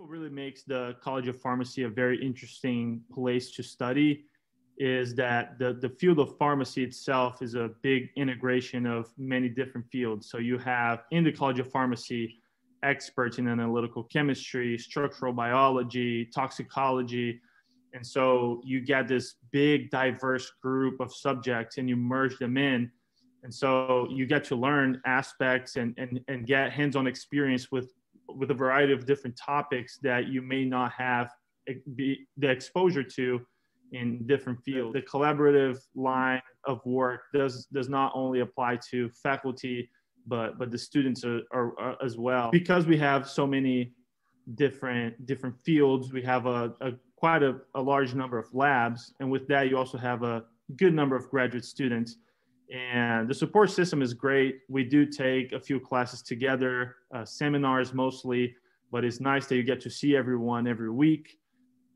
What really makes the College of Pharmacy a very interesting place to study is that the, the field of pharmacy itself is a big integration of many different fields. So you have in the College of Pharmacy experts in analytical chemistry, structural biology, toxicology. And so you get this big, diverse group of subjects and you merge them in. And so you get to learn aspects and, and, and get hands on experience with, with a variety of different topics that you may not have the exposure to in different fields. The collaborative line of work does does not only apply to faculty, but but the students are, are, are as well. Because we have so many different different fields, we have a, a quite a, a large number of labs, and with that, you also have a good number of graduate students. And the support system is great. We do take a few classes together, uh, seminars mostly, but it's nice that you get to see everyone every week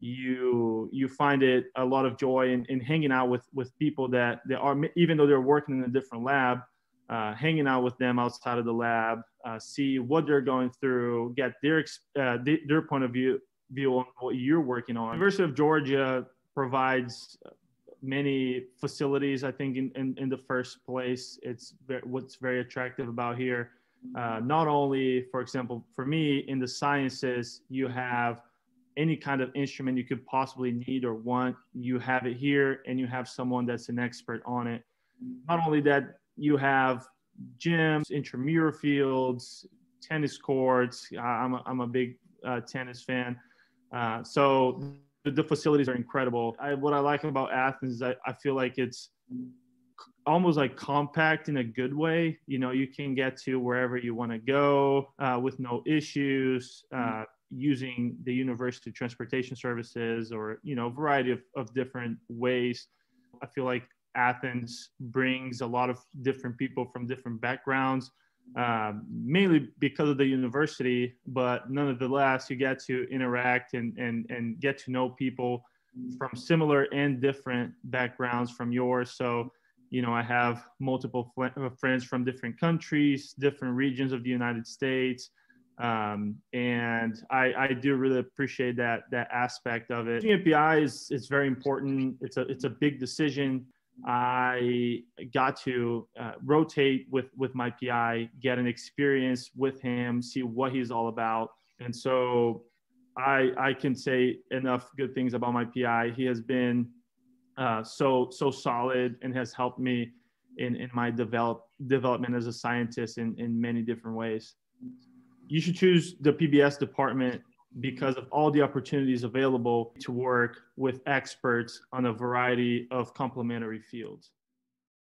you you find it a lot of joy in, in hanging out with with people that they are even though they're working in a different lab uh, hanging out with them outside of the lab uh, see what they're going through get their uh, their point of view view on what you're working on university of georgia provides many facilities i think in, in, in the first place it's what's very attractive about here uh, not only for example for me in the sciences you have any kind of instrument you could possibly need or want, you have it here and you have someone that's an expert on it. Not only that, you have gyms, intramural fields, tennis courts. I'm a, I'm a big uh, tennis fan. Uh, so the, facilities are incredible. I, what I like about Athens is I, I feel like it's almost like compact in a good way. You know, you can get to wherever you want to go uh, with no issues. Uh, using the university transportation services or you know a variety of, of different ways i feel like athens brings a lot of different people from different backgrounds uh, mainly because of the university but nonetheless you get to interact and, and, and get to know people from similar and different backgrounds from yours so you know i have multiple fl- friends from different countries different regions of the united states um, and I, I do really appreciate that that aspect of it. GMPI is is very important. It's a it's a big decision. I got to uh, rotate with with my PI, get an experience with him, see what he's all about, and so I I can say enough good things about my PI. He has been uh, so so solid and has helped me in in my develop development as a scientist in in many different ways you should choose the PBS department because of all the opportunities available to work with experts on a variety of complementary fields.